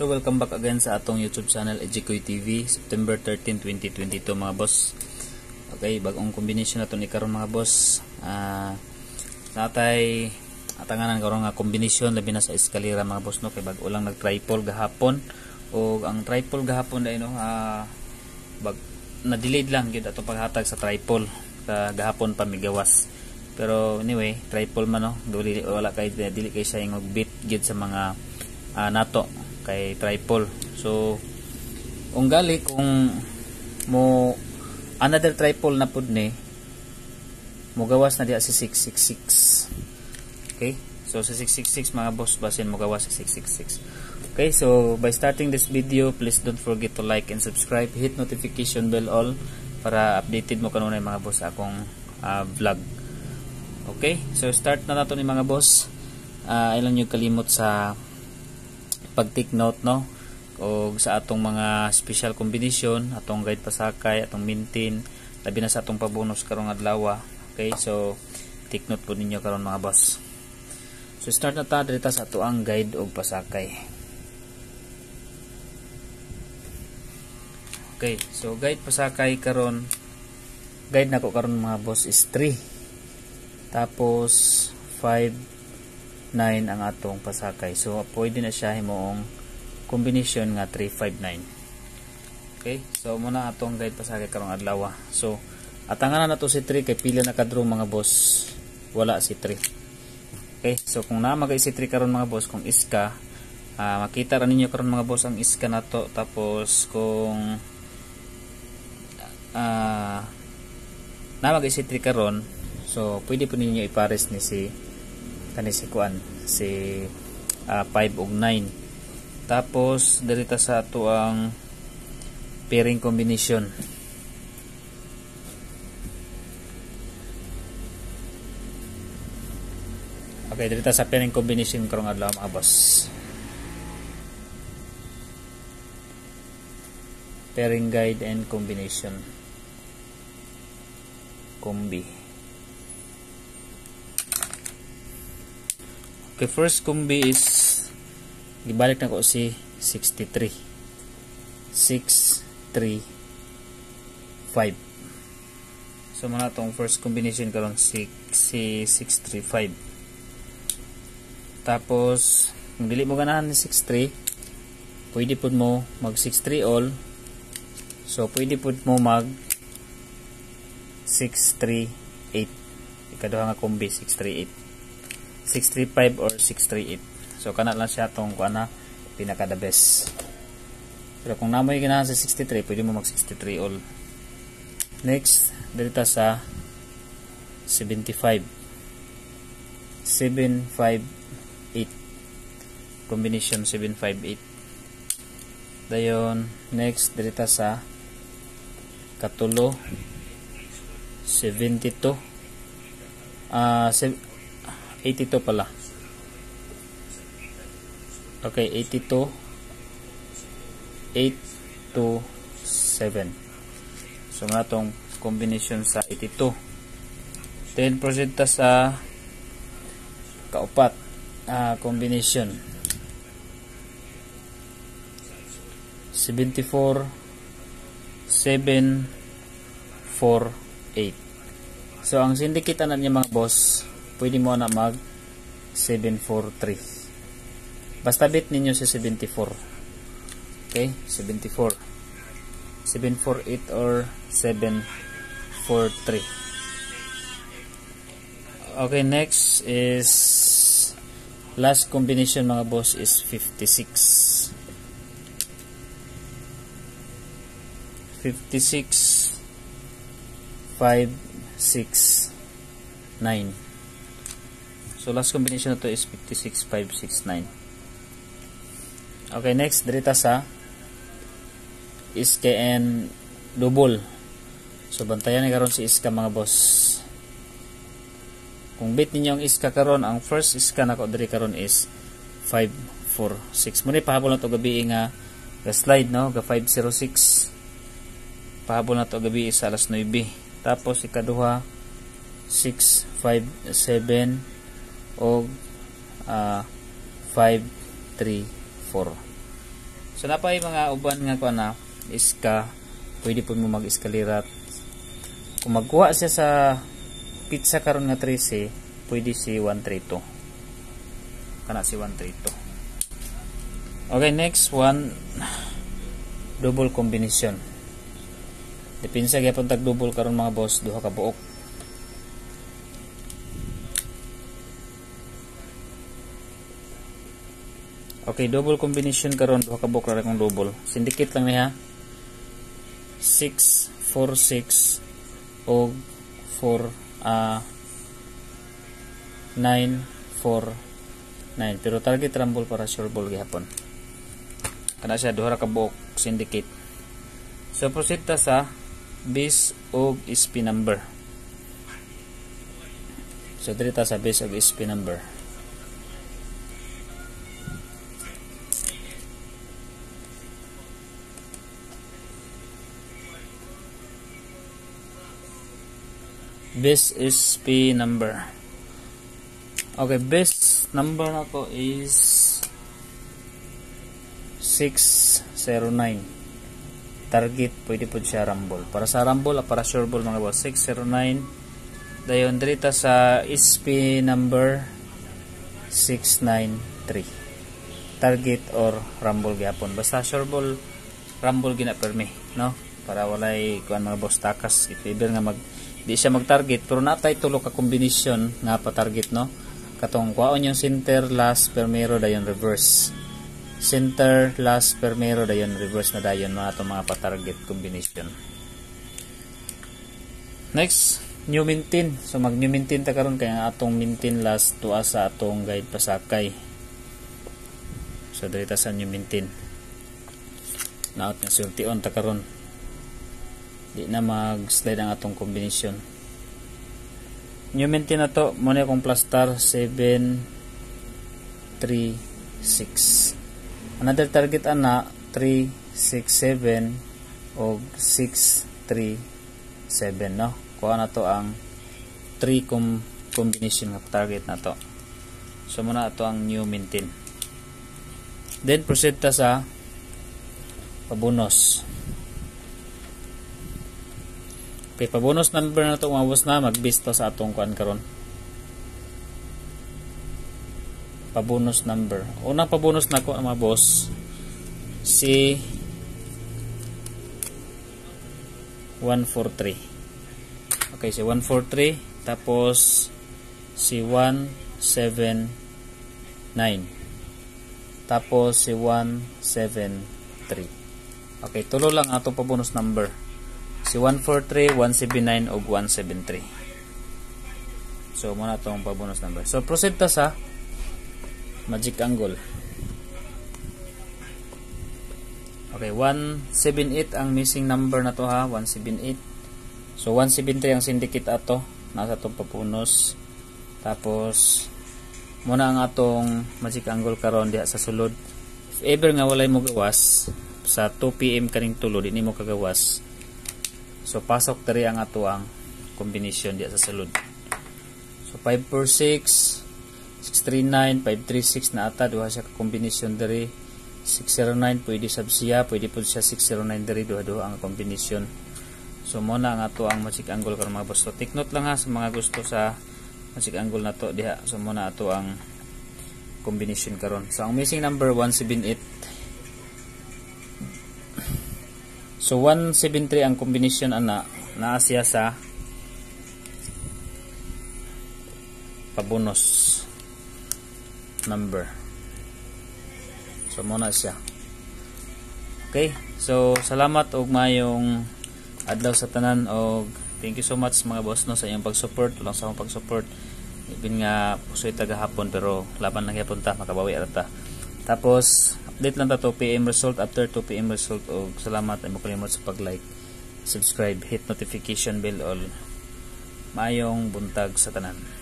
So welcome back again sa atong YouTube channel Ejikoy TV September 13, 2022 mga boss. Okay, bagong combination nato ni karon mga boss. Ah uh, natay atanganan karon nga combination labi na sa eskalera mga boss no kay bag-o lang nag-tripole gahapon o ang tripole gahapon dai no uh, bag na delayed lang gyud ato paghatag sa tripole ka gahapon pa migawas. Pero anyway, tripole man no, dili wala kay dili kay siya yung bit gyud sa mga uh, nato kay tripole so unggali kung mo another tripole na pud ni mo gawas na diya si 666 okay? So sa 666 mga boss basin mo gawas si 666 okay? So by starting this video please don't forget to like and subscribe. Hit notification bell all para updated mo kanunay mga boss akong uh, vlog. Okay? So start na nato ni mga boss. Uh, ilan nyo kalimot sa pag-take note no? O sa atong mga special combination atong guide pasakay atong maintain labi na sa atong pabonus karong adlaw okay so take note po ninyo karon mga boss. So start na ta dito sa ato ang guide og pasakay. Okay so guide pasakay karon guide nako karon mga boss is 3 tapos 5 9 ang atong pasakay. So, pwede na siya himoong combination nga 359. Okay? So, muna atong guide pasakay karong adlaw. So, atangan na to si 3 kay pila na kadro mga boss. Wala si 3. Okay? So, kung na magay si 3 karon mga boss, kung iska, uh, makita ra ninyo karon mga boss ang iska nato tapos kung uh, na magay si 3 karon, so pwede po ninyo ipares ni si kani si kuan si uh, ah, 5 ug 9 tapos dirita sa ato ang pairing combination Okay, dito sa pairing combination karong adlaw mga boss. Pairing guide and combination. Combi. Okay, first kumbi is gibalik na ko si 63. 6 3 5. So muna tong first combination karon si si 635. Tapos kung dili mo ganahan ni 63, pwede pud mo mag 63 all. So pwede pud mo mag 638. Ikaduha nga kombi 638. 635 or 638 so kana lang siya tong kuana pinaka the best. Pero kung namoy ganahan sa 63 pwede mo mag 63 all. Next dito sa 75 758 combination 758 dayon next dito sa katulo 72 ah uh, 82 pala. Okay 82 827 so nga tong combination sa 82 then proceed ta sa kaupat uh, combination. 74 7 4 8 so ang syndicate na niya mga boss pwede mo na mag 743 basta bit ninyo si 74 okay? 74 748 or 743 okay next is last combination mga boss is 56 56 5 6 9 So last combination na to is 56569. Okay, next dirita sa SKN double. So bantayan ni karon si iska mga boss. Kung bit ninyo ang iska karon, ang first iska nako diri karon is 546. Muna pahabol na to gabi nga ga slide no, ga 506. Pahabol na to gabi sa alas 9. Tapos ikaduha 657 o uh, 5, 3, 4 So napay mga uban nga kuan na iska, pwede po mo mag-eskalirat. Kung magkuha siya sa pizza karon nga 13, pwede si 132. Kana si 132. Okay, next one double combination. Depinsa gyapon tag double karon mga boss, duha ka buok. Okay, double combination karon duha ka buok ra kong double. Syndicate lang niya. 6 4 6 og 4 uh, 9 4 9 pero target rumble para sure ball gihapon. Kana siya duha ra ka buok syndicate. So proceed ta sa base og SP number. So diri ta sa base og SP number. This is P number. Okay, best number na to is 609. Target, pwede po siya rumble. Para sa rumble, ah, para sure ball mga boss, 609. Dayon, dito sa SP number 693. Target or rumble gyapon. Basta sure ball, rumble gina permi, no? Para walay kuan mga boss takas. If ever nga mag di siya mag-target pero natay tulo ka kombinasyon nga pa-target no? Katong kwaon yung center last permero dayon reverse. Center last permero dayon reverse na dayon mga to mga pa-target combination next new maintain so mag new maintain ta karon kay atong maintain last tuwa sa atong guide pasakay so dito sa new maintain naot nga sulti on ta karon di na mag slide ang atong combination new maintain na to muna akong plus star 7 3 6 another target ana 3 6 7 o 6 3 7 no? Kuha na to ang 3 com combination ng target na to. So muna ito ang new maintain then proceed ta sa pabonus Okay, pa-bonus number na ito umabos na, mag-base sa atong kuan karon. Pa-bonus number. Unang pa-bonus na ko mga boss si 143. Okay, si 143 tapos si 179 tapos si 173. Okay, tulo lang atong pa-bonus number si 143, 179 ug 173 so muna itong pabonus number. So proceed ta sa magic angle. Okay 178 ang missing number na to ha? 178 so 173 ang syndicate ato nasa itong papunos tapos muna ang atong magic angle karon diha sa sulod. If ever nga walay mo gawas sa 2pm kaning tulo di mo kagawas So pasok tari ang ato ang combination diya sa sulod. So 546 639 536 na ata duha siya ka combination diri 609 pwede sab siya pwede pud siya 609 diri duha duha ang combination. So mo na ang ato ang magic angle karon mga boss. So take note lang ha sa mga gusto sa magic angle na to diha. So mo na ato ang combination karon. So ang missing number 178 So 173 ang combination ana naa siya sa pabonus number. So muna siya. Okay, so salamat og mayong adlaw sa tanan og thank you so much mga boss no sa iyong pag-support, lang sa akong pag-support. Ibin nga pusoy tagahapon pero laban lang gyapon ta makabawi ata. Tapos update lang ta to PM result. After 2 PM result og salamat. Ay makalimot sa pag-like subscribe hit notification bell all. Mayong buntag sa tanan